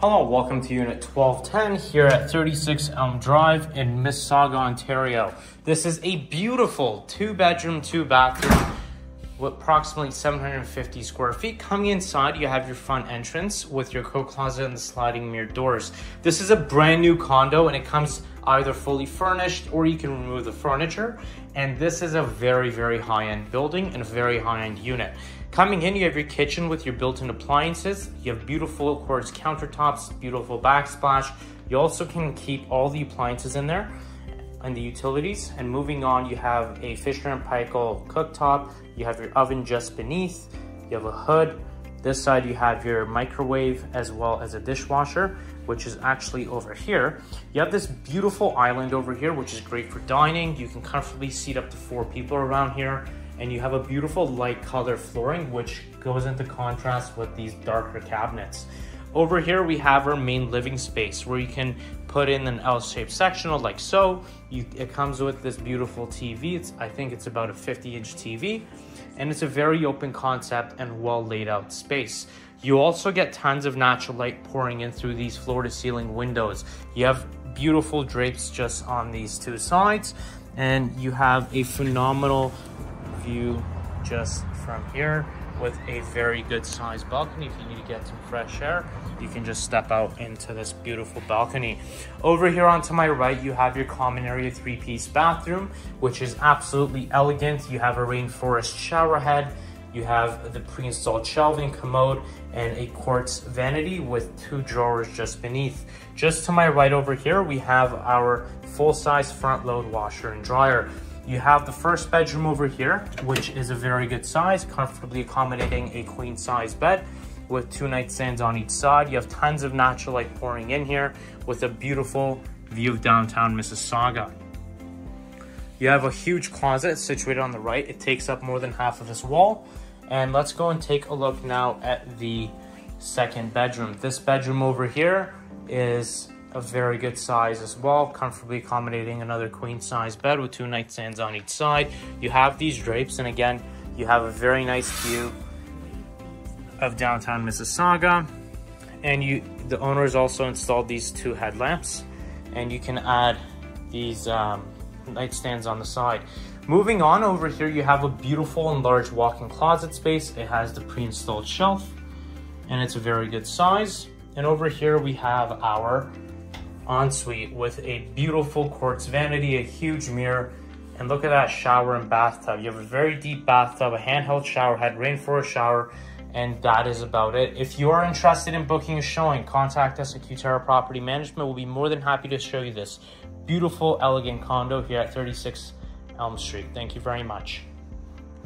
Hello, welcome to Unit 1210 here at 36 Elm Drive in Mississauga, Ontario. This is a beautiful two bedroom, two bathroom with approximately 750 square feet. Coming inside, you have your front entrance with your coat closet and the sliding mirror doors. This is a brand new condo and it comes either fully furnished or you can remove the furniture. And this is a very, very high-end building and a very high-end unit. Coming in, you have your kitchen with your built-in appliances. You have beautiful quartz countertops, beautiful backsplash. You also can keep all the appliances in there and the utilities. And moving on, you have a Fisher & Paykel cooktop. You have your oven just beneath. You have a hood. This side, you have your microwave as well as a dishwasher, which is actually over here. You have this beautiful island over here, which is great for dining. You can comfortably seat up to four people around here. And you have a beautiful light color flooring, which goes into contrast with these darker cabinets. Over here, we have our main living space where you can put in an L-shaped sectional like so. You, it comes with this beautiful TV. It's, I think it's about a 50 inch TV and it's a very open concept and well laid out space. You also get tons of natural light pouring in through these floor to ceiling windows. You have beautiful drapes just on these two sides and you have a phenomenal view just from here with a very good sized balcony. If you need to get some fresh air, you can just step out into this beautiful balcony. Over here on to my right, you have your common area three-piece bathroom, which is absolutely elegant. You have a rainforest shower head, you have the pre-installed shelving commode and a quartz vanity with two drawers just beneath. Just to my right over here, we have our full-size front load washer and dryer. You have the first bedroom over here, which is a very good size, comfortably accommodating a queen size bed with two nightstands on each side. You have tons of natural light pouring in here with a beautiful view of downtown Mississauga. You have a huge closet situated on the right. It takes up more than half of this wall. And let's go and take a look now at the second bedroom. This bedroom over here is a very good size as well, comfortably accommodating another queen size bed with two nightstands on each side. You have these drapes, and again, you have a very nice view of downtown Mississauga. And you, the owners also installed these two headlamps, and you can add these um, nightstands on the side. Moving on over here, you have a beautiful and large walk-in closet space. It has the pre-installed shelf, and it's a very good size. And over here, we have our ensuite with a beautiful quartz vanity, a huge mirror, and look at that shower and bathtub. You have a very deep bathtub, a handheld shower head, rainforest shower, and that is about it. If you are interested in booking a showing, contact us at Qterra Property Management. We'll be more than happy to show you this beautiful, elegant condo here at 36 Elm Street. Thank you very much.